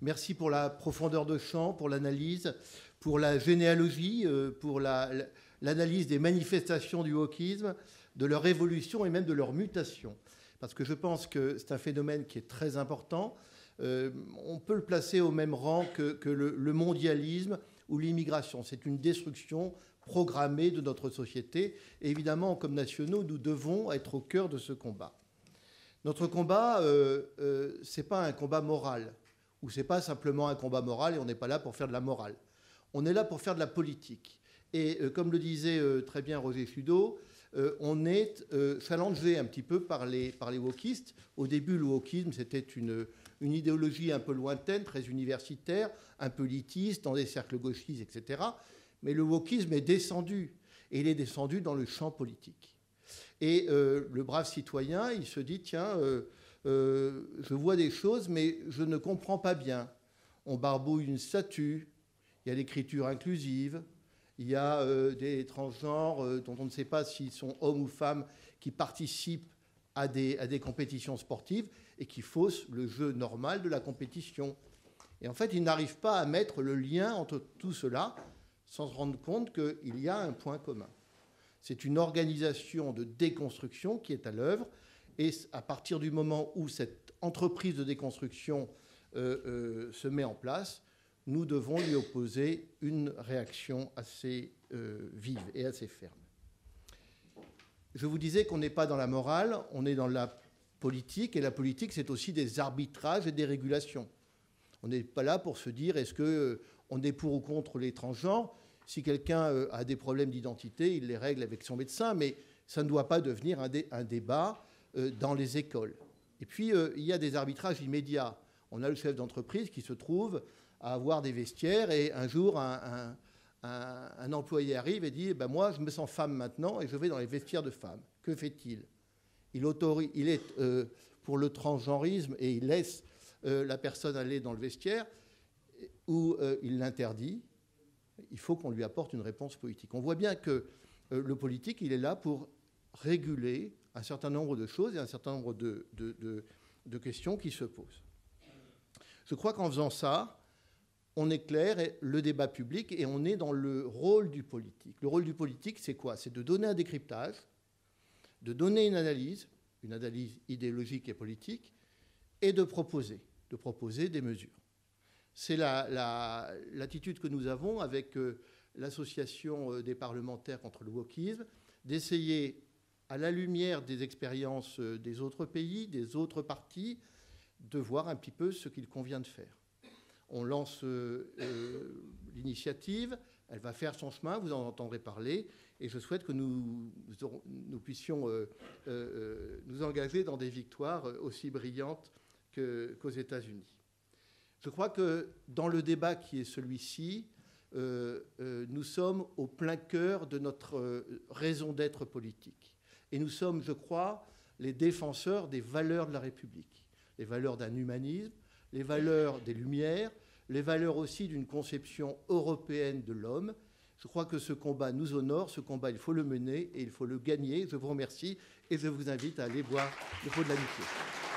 Merci pour la profondeur de champ, pour l'analyse, pour la généalogie, euh, pour l'analyse des manifestations du wokisme, de leur évolution et même de leur mutation. Parce que je pense que c'est un phénomène qui est très important. Euh, on peut le placer au même rang que, le, mondialisme ou l'immigration. C'est une destruction programmée de notre société. Évidemment, comme nationaux, nous devons être au cœur de ce combat. Notre combat, euh, euh ce n'est pas un combat moral, ou ce n'est pas simplement un combat moral et on n'est pas là pour faire de la morale. On est là pour faire de la politique. Et euh, comme le disait très bien Roger Fudo, on est challengé un petit peu par les, par les wokistes. Au début, le wokisme, c'était une, une idéologie un peu lointaine, très universitaire, un peu litiste, dans des cercles gauchistes, etc. Mais le wokisme est descendu, et il est descendu dans le champ politique. Et euh, le brave citoyen, il se dit, tiens, euh, euh, je vois des choses, mais je ne comprends pas bien. On barbouille une statue, il y a l'écriture inclusive, il y a des transgenres dont on ne sait pas s'ils sont hommes ou femmes qui participent à des, à des compétitions sportives et qui faussent le jeu normal de la compétition. Et en fait, ils n'arrivent pas à mettre le lien entre tout cela sans se rendre compte qu'il y a un point commun. C'est une organisation de déconstruction qui est à l'œuvre. Et à partir du moment où cette entreprise de déconstruction euh, euh, se met en place, nous devons lui opposer une réaction assez euh, vive et assez ferme. Je vous disais qu'on n'est pas dans la morale, on est dans la politique, et la politique, c'est aussi des arbitrages et des régulations. On n'est pas là pour se dire est-ce qu'on est pour ou contre les transgenres? Si quelqu'un a des problèmes d'identité, il les règle avec son médecin, mais ça ne doit pas devenir un, débat dans les écoles. Et puis, euh, il y a des arbitrages immédiats. On a le chef d'entreprise qui se trouve à avoir des vestiaires, et un jour, un, employé arrive et dit ben Moi, je me sens femme maintenant, et je vais dans les vestiaires de femmes. Que fait-il? Il, il est euh, pour le transgenrisme et il laisse euh, la personne aller dans le vestiaire, ou euh, il l'interdit, il faut qu'on lui apporte une réponse politique. On voit bien que le politique, il est là pour réguler un certain nombre de choses et un certain nombre de, questions qui se posent. Je crois qu'en faisant ça, on éclaire le débat public et on est dans le rôle du politique. Le rôle du politique, c'est quoi? C'est de donner un décryptage, de donner une analyse, une analyse idéologique et politique, et de proposer, de proposer des mesures. C'est l'attitude la, que nous avons avec euh, l'association euh, des parlementaires contre le wokisme, d'essayer, à la lumière des expériences euh, des autres pays, des autres partis, de voir un petit peu ce qu'il convient de faire. On lance l'initiative, elle va faire son chemin, vous en entendrez parler, et je souhaite que nous, puissions euh, euh, euh, nous engager dans des victoires aussi brillantes qu'aux États-Unis. Je crois que dans le débat qui est celui-ci, nous sommes au plein cœur de notre raison d'être politique. Et nous sommes, je crois, les défenseurs des valeurs de la République, les valeurs d'un humanisme, les valeurs des Lumières, les valeurs aussi d'une conception européenne de l'homme. Je crois que ce combat nous honore, ce combat, il faut le mener et il faut le gagner. Je vous remercie et je vous invite à aller voir le pot de l'amitié.